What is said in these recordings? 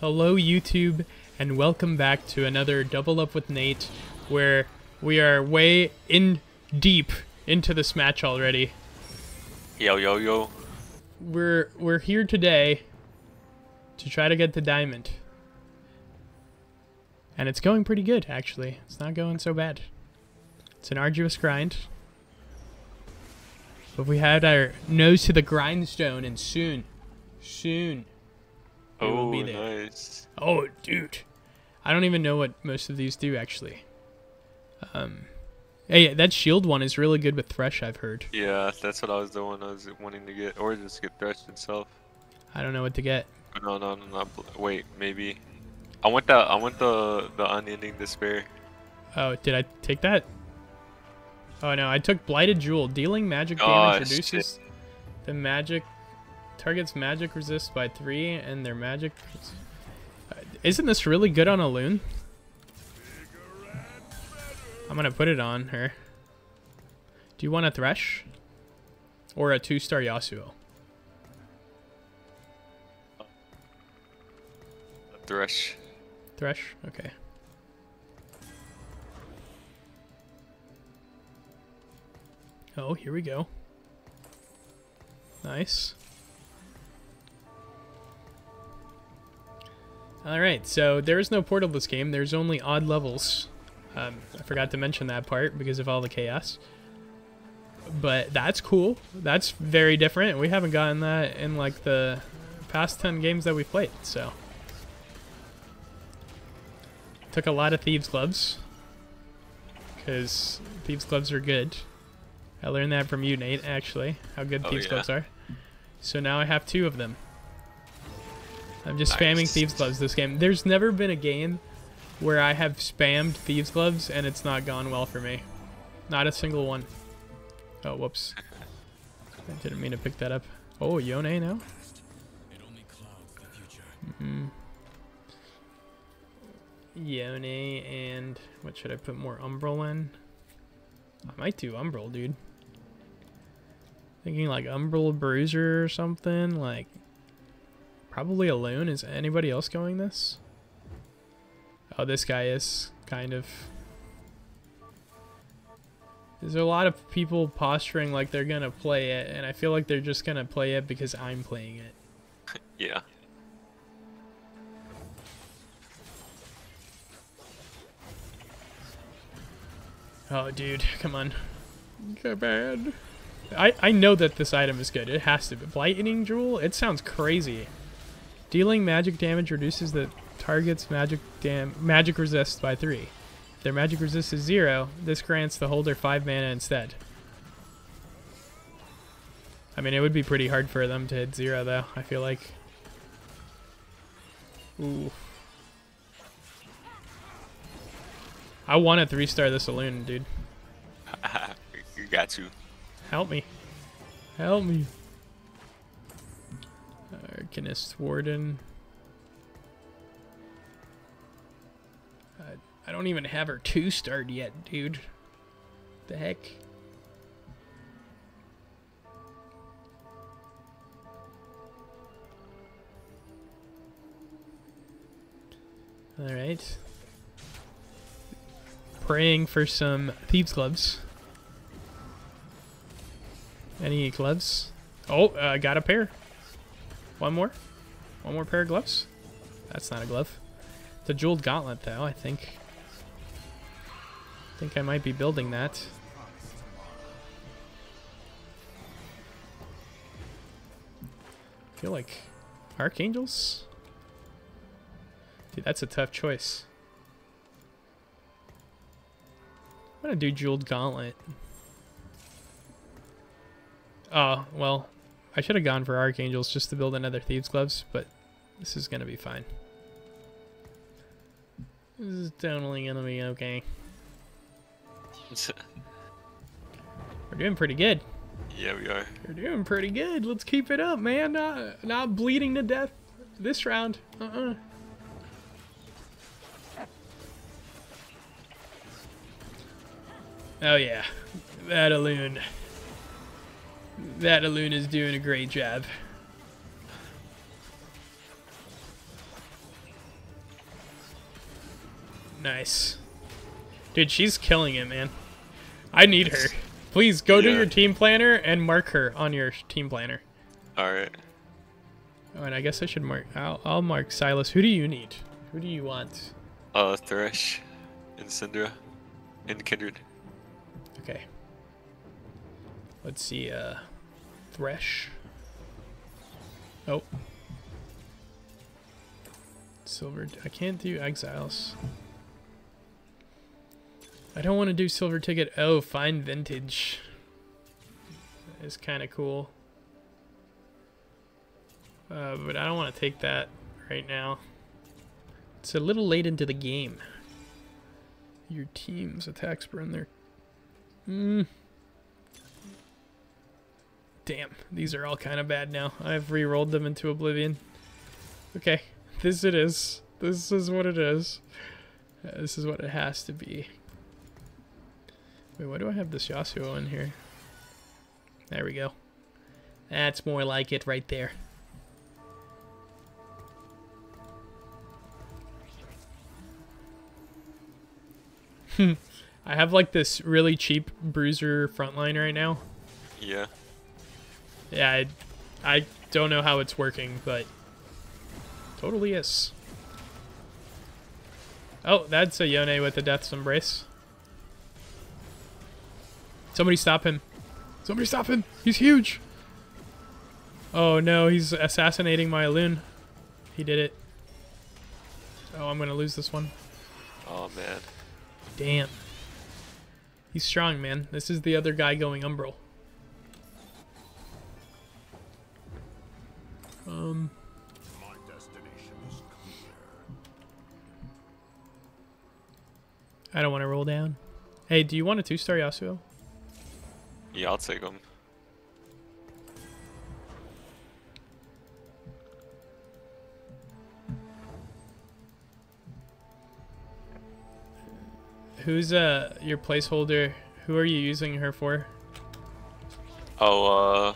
Hello, YouTube, and welcome back to another Double Up with Nate, where we are way in deep into this match already. Yo, yo, yo. We're we're here today to try to get the diamond, and it's going pretty good actually. It's not going so bad. It's an arduous grind, but we had our nose to the grindstone, and soon, soon we will Oh, be there. nice. Oh, dude. I don't even know what most of these do, actually. Um, hey, that shield one is really good with Thresh, I've heard. Yeah, that's what I was the one I was wanting to get, or just get Thresh itself. I don't know what to get. No, no, no, bl- Wait, maybe. I want the I want the the unending despair. Oh, did I take that? Oh, no, I took Blighting Jewel. Dealing magic Oh, damage reduces the magic... Target's magic resist by 3, and their magic... Uh, Isn't this really good on Alune? I'm gonna put it on her. Do you want a Thresh? Or a 2-star Yasuo? A thresh. Thresh? Okay. Oh, here we go. Nice. Alright, so there is no portal this game. There's only odd levels. Um, I forgot to mention that part because of all the chaos. But that's cool. That's very different. We haven't gotten that in like the past 10 games that we've played, so. Took a lot of thieves gloves because thieves gloves are good. I learned that from you, Nate. Actually, how good Oh, thieves yeah. gloves are. So now I have two of them. I'm just spamming thieves gloves this game. There's never been a game where I have spammed thieves gloves and it's not gone well for me. Not a single one. Oh, whoops. I didn't mean to pick that up. Oh, Yone now. Mm-hmm. Yone and what should I put more Umbral in? I might do Umbral, dude. Thinking like Umbral Bruiser or something, like probably Alune. Is anybody else going this? Oh, this guy is kind of. There's a lot of people posturing like they're gonna play it, and I feel like they're just gonna play it because I'm playing it. Yeah. Oh, dude, come on. Come on. I, I know that this item is good. It has to be. Blighting Jewel? It sounds crazy. Dealing magic damage reduces the target's magic dam magic resist by 3. If their magic resist is 0, this grants the holder 5 mana instead. I mean, it would be pretty hard for them to hit 0, though, I feel like. Ooh. I want to 3-star the Saloon, dude. you got to. Help me. Help me. Arcanist Warden. I, I don't even have her two starred yet, dude. The heck? Alright. Praying for some thieves gloves. Any gloves? Oh, uh, got a pair. One more. One more pair of gloves. That's not a glove. It's a jeweled gauntlet, though. I think. I think I might be building that. feel like archangels. Dude, that's a tough choice. I'm gonna do jeweled gauntlet. Oh, well, I should have gone for Archangels just to build another Thieves Gloves, but this is going to be fine. This is totally going to be okay. We're doing pretty good. yeah, we are. We're doing pretty good. Let's keep it up, man. Not, not bleeding to death this round. Uh-uh. Oh, yeah. That Alune. That Alune is doing a great job. Nice. Dude, she's killing it, man. I need her. Please go to your team planner and mark her on your team planner. Alright. Oh, and I guess I should mark. I'll, I'll mark Sylas. Who do you need? Who do you want? Uh, Thresh and Syndra and Kindred. Okay. Let's see. Uh, Thresh. Oh. Silver. I can't do Exiles. I don't want to do Silver Ticket. Oh, Fine Vintage. Is kind of cool. Uh, but I don't want to take that right now. It's a little late into the game. Your team's attacks burn their. Mm. Damn, these are all kind of bad now. I've re-rolled them into oblivion. Okay, this it is. This is what it is. Uh, this is what it has to be. Wait, why do I have this Yasuo in here? There we go. That's more like it right there. I have like this really cheap bruiser frontline right now. Yeah. Yeah, I, I don't know how it's working, but totally is. Oh, that's a Yone with the Death's Embrace. Somebody stop him. Somebody stop him. He's huge. Oh no, he's assassinating my loon. He did it. Oh, I'm gonna lose this one. Oh man. Damn. He's strong, man. This is the other guy going Umbral. Um. My destination is clear. I don't want to roll down. Hey, do you want a two-star Yasuo? Yeah, I'll take them. Who's uh your placeholder? Who are you using her for? Oh, uh,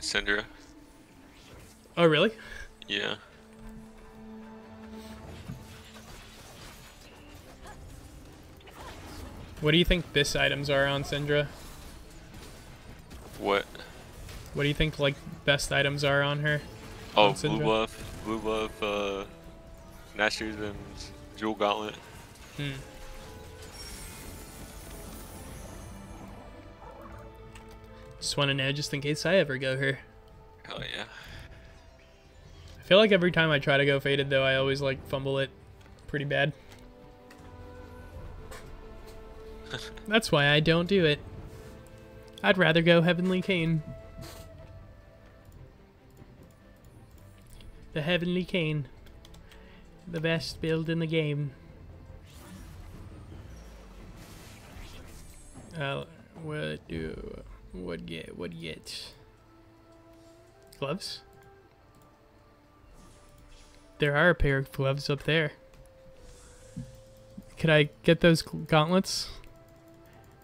Syndra. Oh, really? Yeah. What do you think this items are on Syndra? What? What do you think like best items are on her? Oh, On blue buff, blue buff, uh, Nashor's and Jewel Gauntlet. Hmm. Just want to know, just in case I ever go her. Hell yeah. I feel like every time I try to go faded, though, I always like fumble it pretty bad. That's why I don't do it. I'd rather go Heavenly Cane. The Heavenly Cane. The best build in the game. Uh, what do... What get... What get? Gloves? There are a pair of gloves up there. Could I get those gauntlets?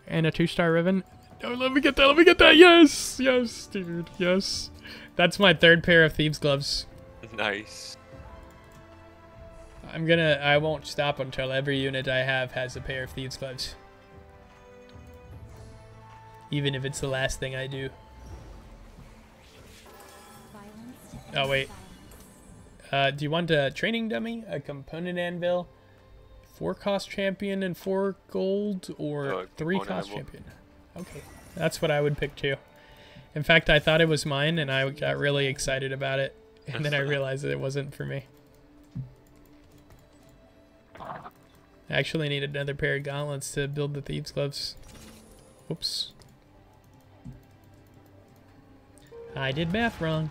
And a two-star ribbon? Oh, let me get that, let me get that, yes! Yes, dude, yes. That's my third pair of thieves gloves. Nice. I'm gonna, I won't stop until every unit I have has a pair of thieves gloves. Even if it's the last thing I do. Oh, wait. Uh, do you want a training dummy, a component anvil, four cost champion and four gold, or Uh, three cost anvil. champion? Okay, that's what I would pick too. In fact, I thought it was mine, and I got really excited about it, and then I realized that it wasn't for me. I actually need another pair of gauntlets to build the thieves' gloves. Oops. I did math wrong.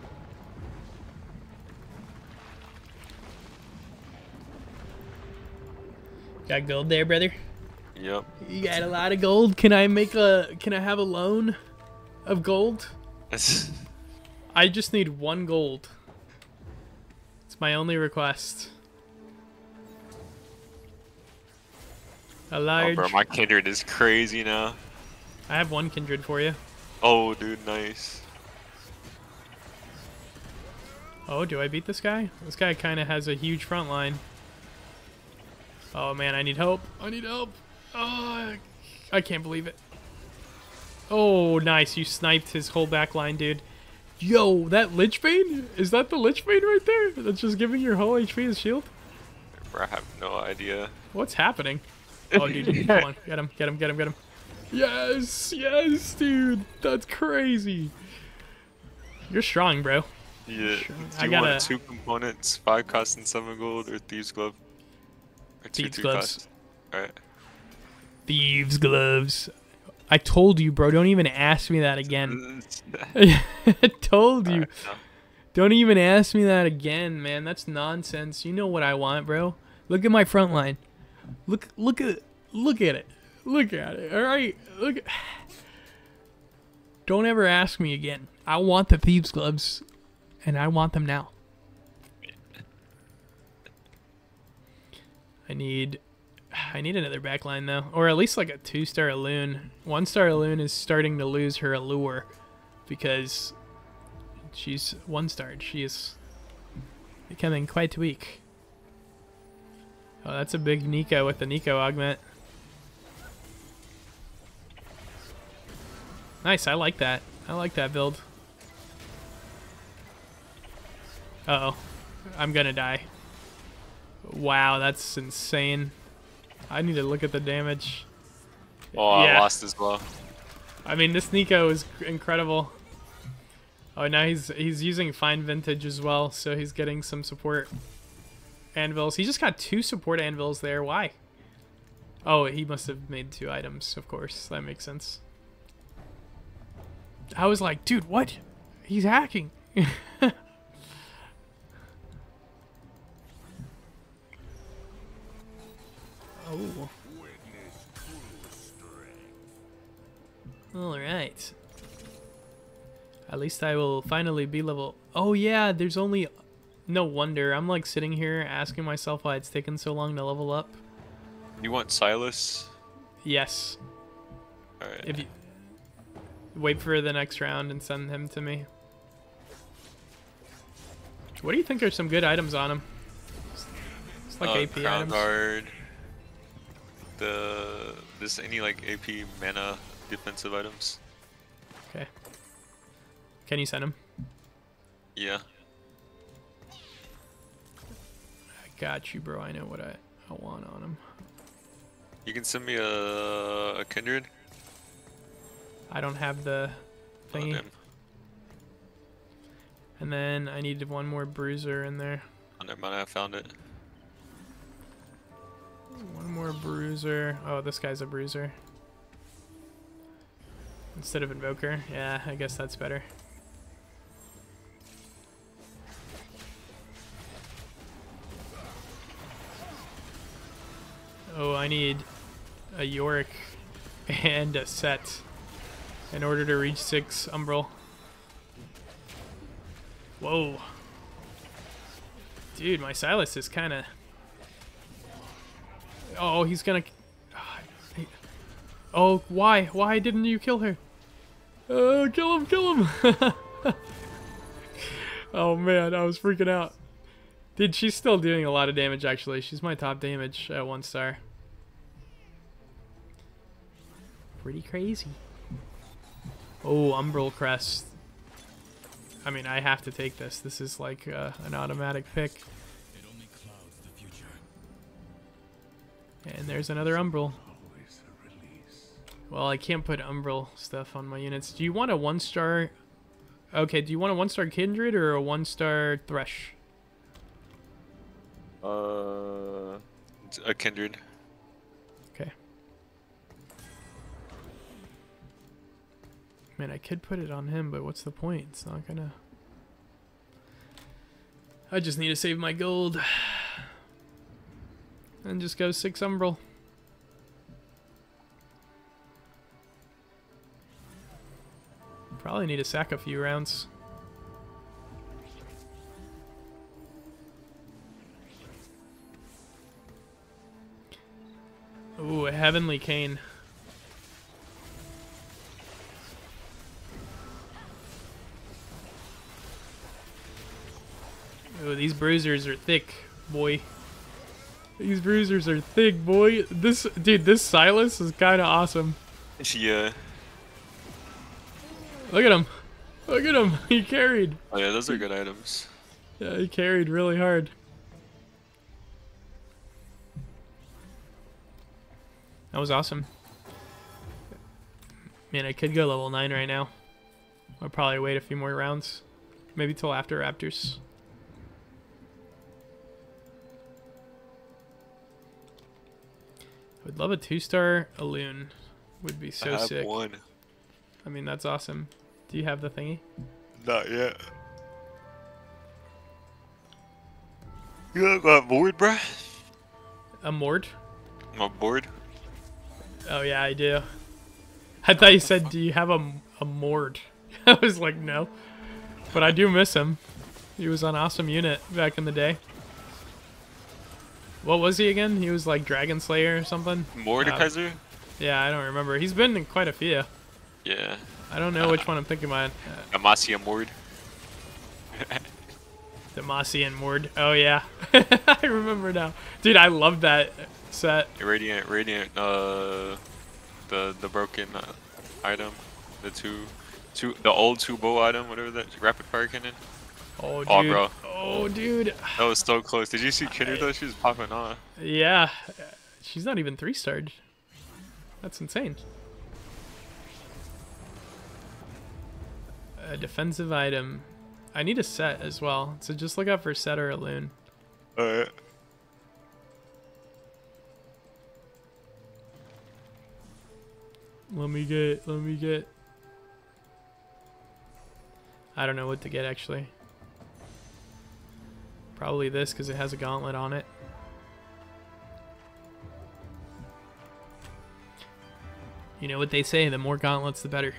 Got gold there, brother. Yep. You got a lot of gold. Can I make a? Can I have a loan of gold? I just need one gold. It's my only request. A large... oh, bro, my kindred is crazy now. I have one kindred for you. Oh, dude, nice. Oh, do I beat this guy? This guy kind of has a huge front line. Oh man, I need help. I need help. Oh, I can't believe it. Oh, nice. You sniped his whole back line, dude. Yo, that Lich Bane? Is that the Lich Bane right there? That's just giving your whole HP as shield? I have no idea. What's happening? Oh, dude, come on. Get him, get him, get him, get him. Yes, yes, dude. That's crazy. You're strong, bro. Yeah. Sure. Do I you gotta- want two components, five cost and seven gold, or thieves glove? Thieves gloves. Alright. Thieves gloves. I told you, bro. Don't even ask me that again. I told you. Alright, no. Don't even ask me that again, man. That's nonsense. You know what I want, bro. Look at my front line. Look look at look at it. Look at it. All right. Look at Don't ever ask me again. I want the thieves gloves and I want them now. I need I need another backline though, or at least like a two-star Loon. One-star Loon is starting to lose her allure because she's one-starred. She is becoming quite weak. Oh, that's a big Neeko with the Neeko augment. Nice, I like that. I like that build. Uh oh I'm gonna die. Wow, that's insane. I need to look at the damage. Oh, Yeah. I lost as well. I mean, this Neeko is incredible. Oh, now he's he's using fine vintage as well, so he's getting some support anvils. He just got two support anvils there. Why? Oh, he must have made two items. Of course, that makes sense. I was like, dude, what? He's hacking. oh. Witness true strength. All right. At least I will finally be level. Oh yeah, there's only. No wonder. I'm like sitting here asking myself why it's taken so long to level up. You want Sylas? Yes. Alright. If you wait for the next round and send him to me. What do you think are some good items on him? It's like uh, AP Crown items. Guard. The this any like AP mana defensive items? Okay. Can you send him? Yeah. I got you, bro. I know what I, I want on him. You can send me a, a kindred. I don't have the Oh, thingy. damn. And then I needed one more bruiser in there. Oh, never mind. I found it. One more bruiser. Oh, this guy's a bruiser. Instead of invoker. Yeah, I guess that's better. Oh, I need a Yorick and a Sett in order to reach six Umbral. Whoa. Dude, my Sylas is kind of Oh, he's gonna. Oh, why? Why didn't you kill her? Oh, kill him! Kill him! oh man, I was freaking out. Dude, she's still doing a lot of damage. Actually, she's my top damage at one star. Pretty crazy. Oh, Umbral Crest. I mean, I have to take this. This is like uh, an automatic pick. And there's another Umbral. Always a release. Well, I can't put Umbral stuff on my units. Do you want a one star? Okay, do you want a one star Kindred or a one star Thresh? Uh, a kindred. Okay. Man, I could put it on him, but what's the point? It's not gonna. I just need to save my gold. And just go six Umbral. Probably need to sack a few rounds. Ooh, a Heavenly Cane. Ooh, these bruisers are thick, boy. These bruisers are thick, boy. This dude, this Sylas is kind of awesome. Yeah. Look at him. Look at him. He carried. Oh yeah, those are good items. Yeah, he carried really hard. That was awesome. Man, I could go level 9 right now. I'll probably wait a few more rounds. Maybe till after Raptors. I would love a two-star Alune. Would be so I have sick. one. I mean, that's awesome. Do you have the thingy? Not yet. You got bored, bruh? A Mord? I'm bored. Oh yeah, I do. I thought you said, "Do you have a a Mord?" I was like, "No," but I do miss him. He was an Awesome Unit back in the day. What was he again? He was like Dragon Slayer or something. Mordekaiser? Yeah, I don't remember. He's been in quite a few. yeah. I don't know which one I'm thinking about. Uh, Amasia Mord. Demacian Mord. Oh yeah, I remember now, dude. I love that set. Radiant, Radiant, uh, the the broken uh, item, the two, two, the old two bow item, whatever that rapid fire cannon. Oh, oh dude. Oh, bro. Oh dude. That was so close. Did you see Kidder though? She was popping off. Yeah, she's not even three starred. That's insane. A defensive item. I need a Sett as well, so just look out for Sett or Alune. Alright. Let me get. Let me get. I don't know what to get actually. Probably this because it has a gauntlet on it. You know what they say, the more gauntlets the better.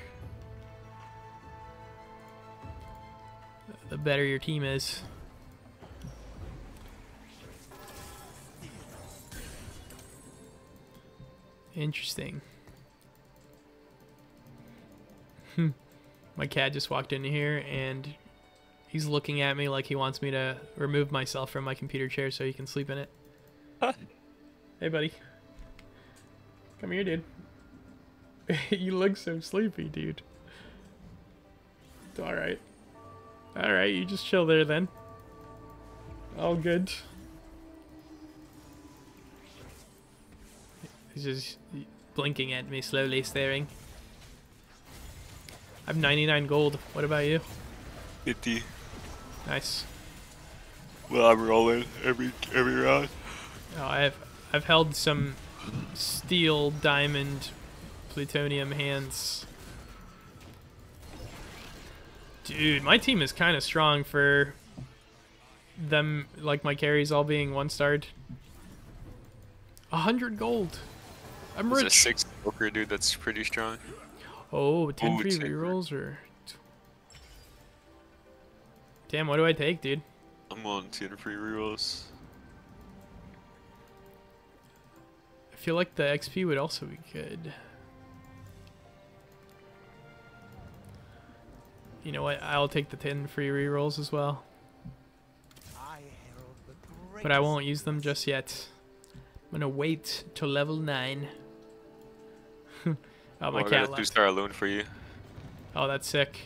The better your team is. Interesting. My cat just walked in here and he's looking at me like he wants me to remove myself from my computer chair so he can sleep in it. Huh? Hey, buddy. Come here, dude. you look so sleepy, dude. Alright. Alright, you just chill there then. All good. He's just blinking at me, slowly staring. I have 99 gold. What about you? 50. Nice. Well, I'm rolling every every round. Oh, I've I've held some steel, diamond, plutonium hands. Dude, my team is kind of strong for them, like my carries all being one starred. A hundred gold. I'm There's a six poker dude that's pretty strong. Oh, 10 Ooh, free 10 free. rerolls or. Damn, what do I take, dude? I'm on 10 free rerolls. I feel like the XP would also be good. You know what? I'll take the 10 free rerolls as well. But I won't use them just yet. I'm gonna wait till level 9. oh, my oh, I got a 2-star Alune for you. Oh, that's sick.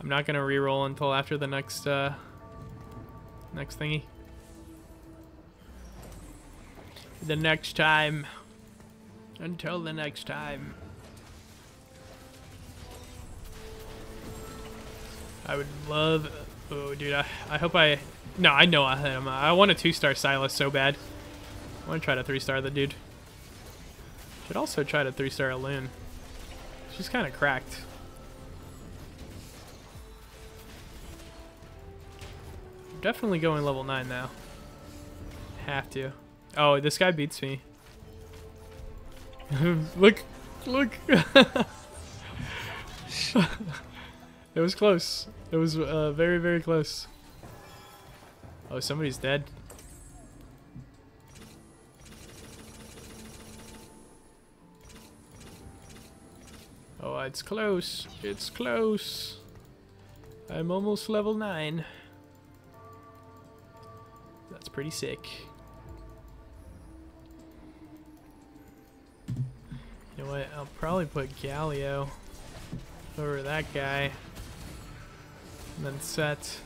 I'm not gonna reroll until after the next, uh, next thingy. The next time. Until the next time. I would love. Oh, dude, I, I hope I. No, I know I him. I want a two star Sylas so bad. I want to try to three star the dude. Should also try to three star a Loon. She's kind of cracked. Definitely going level 9 now. Have to. Oh, this guy beats me. look, look. it was close. It was uh, very, very close. Oh, somebody's dead. Oh, it's close. It's close. I'm almost level 9. That's pretty sick. You know what? I'll probably put Galio over that guy. And then Sett.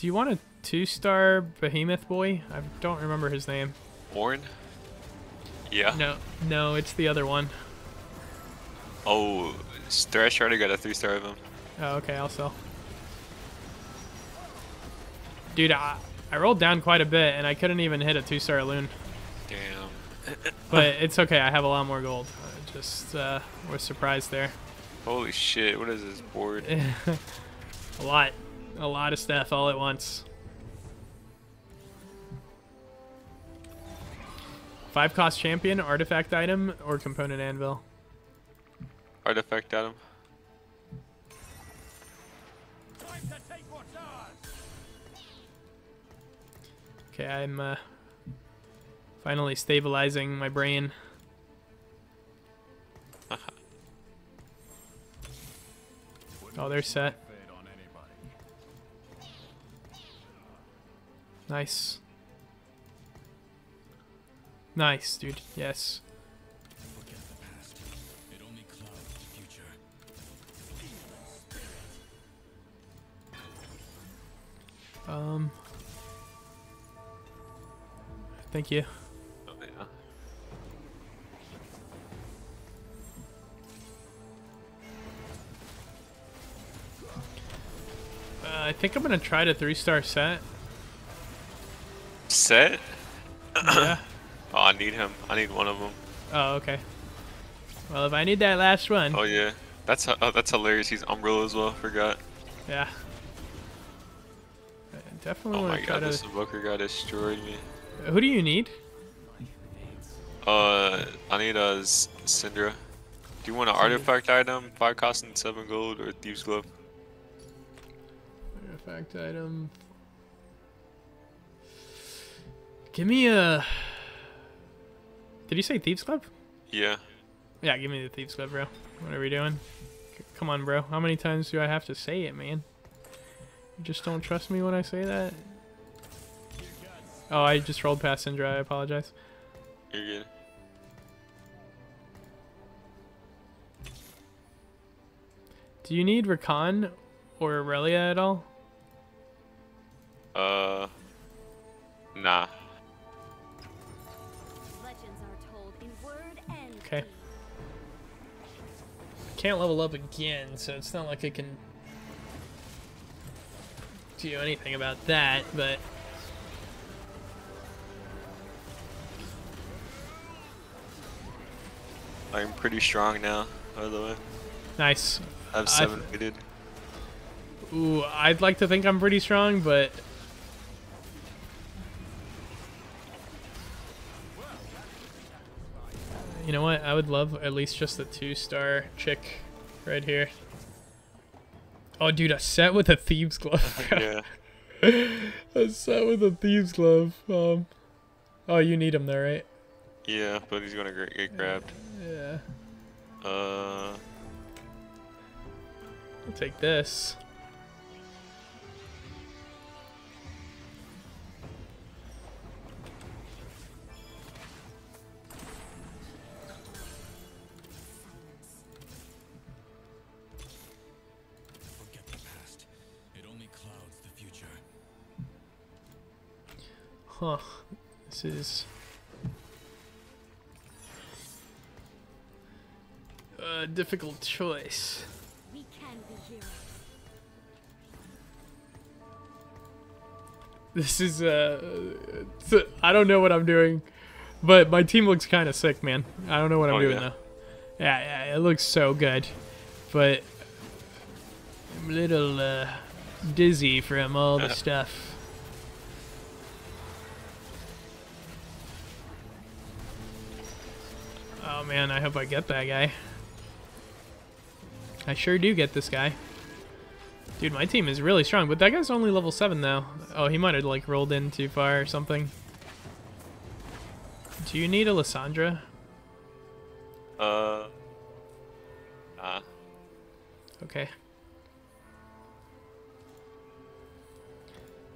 Do you want a two-star behemoth boy? I don't remember his name. Warren? Yeah. No, no, it's the other one. Oh, Thresh already got a three star of him. Oh, okay, I'll sell. Dude, I, I rolled down quite a bit, and I couldn't even hit a two-star loon. Damn. But it's okay, I have a lot more gold. I just uh, was surprised there. Holy shit, what is this board? a lot. A lot of stuff all at once. Five cost champion, artifact item, or component anvil. Artifact Adam. Okay, I'm uh, finally stabilizing my brain. Oh, they're set. Nice. Nice, dude. Yes. Forget the past. It only clouds the future. Um. Thank you. Oh, yeah. Uh, I think I'm gonna try to three star Sett. Sett? yeah. Oh, I need him. I need one of them. Oh, okay. Well, if I need that last one, Oh yeah, that's oh, that's hilarious. He's Umbral as well. Forgot. yeah. I definitely Oh want my god, to. this Invoker guy destroyed me. Who do you need? Uh, I need a S- Syndra. Do you want an artifact item, five cost and seven gold, or Thieves Glove? Artifact item. Give me a. Did you say Thieves Club? Yeah. Yeah, give me the Thieves Club, bro. What are we doing? C- come on, bro. How many times do I have to say it, man? You just don't trust me when I say that? Oh, I just rolled past Syndra. I apologize. You're good. Do you need Rakan or Aurelia at all? Uh, nah. Can't level up again, so it's not like I can do anything about that, but I'm pretty strong now, by the way. nice. I have seven weighted. Ooh, I'd like to think I'm pretty strong, but you know what? I would love at least just a two-star chick right here. Oh, dude, a Sett with a thieves glove. yeah. a Sett with a thieves glove. Um. Oh, you need him there, right? Yeah, but he's gonna get grabbed. Yeah. Uh, I'll take this. Huh. This is. A difficult choice. We can be heroes. This is uh, I don't know what I'm doing, but my team looks kind of sick, man. I don't know what I'm Oh, doing yeah. though. Yeah, yeah, it looks so good, but I'm a little uh, dizzy from all the stuff. Man, I hope I get that guy. I sure do get this guy. Dude, my team is really strong, but that guy's only level 7 though. Oh, he might have like rolled in too far or something. Do you need a Lissandra? Uh. Nah. Okay.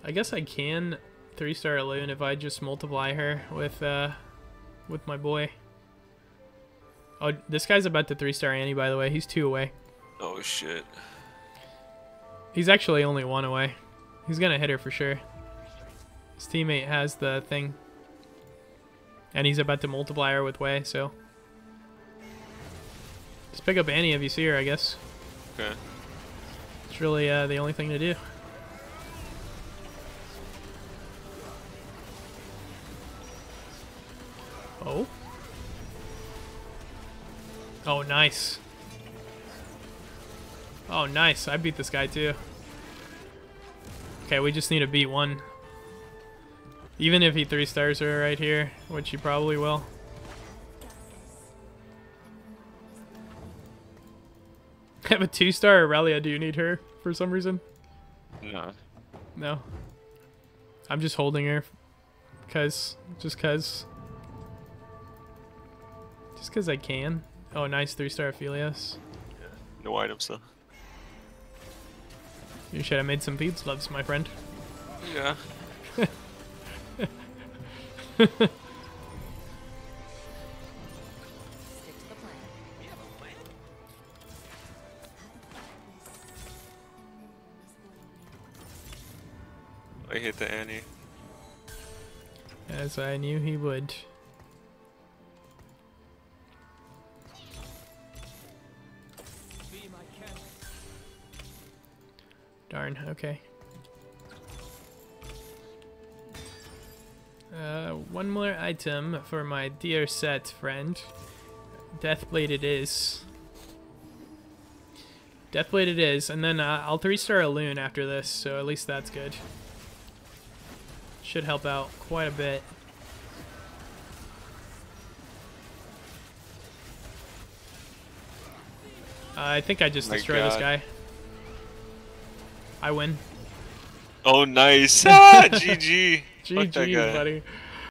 I guess I can three star Loon if I just multiply her with uh with my boy. Oh, this guy's about to three star Annie by the way. He's two away. Oh shit. He's actually only one away. He's gonna hit her for sure. His teammate has the thing. And he's about to multiply her with Way, so. Just pick up Annie if you see her, I guess. Okay. It's really uh, the only thing to do. Oh. Oh, nice. Oh, nice. I beat this guy too. Okay, we just need to beat one. Even if he three stars her right here, which he probably will. I have a two star Aurelia. Do you need her for some reason? No. No. I'm just holding her. Cause. Just cause. Just cause I can. Oh, nice three star Aphelios. No items though. You should have made some feeds loves, my friend. Yeah. Stick to the plan. I hit the Annie. As I knew he would. Darn, okay. Uh, one more item for my dear Sett friend. Deathblade it is. Deathblade it is, and then uh, I'll three-star a loon after this, so at least that's good. Should help out quite a bit. I think I just My destroy this guy. I win. Oh nice. Ah, GG. GG, buddy.